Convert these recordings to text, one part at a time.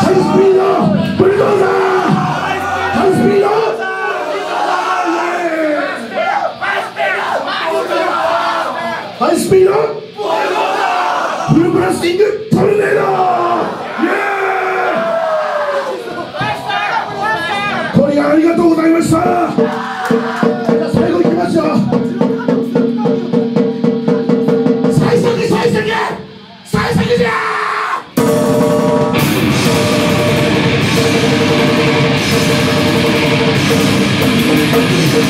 ハイスピードブルドーザーハイスピードハイスピードフルブラスティングトルネードイエーイトリガーありがとうございました最後いきますよ最速最速最速じゃ「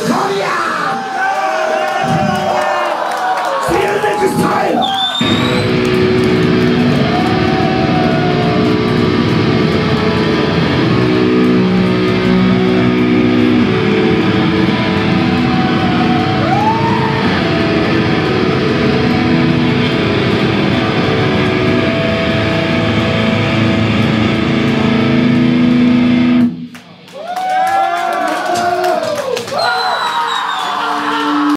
Korea! See you next time!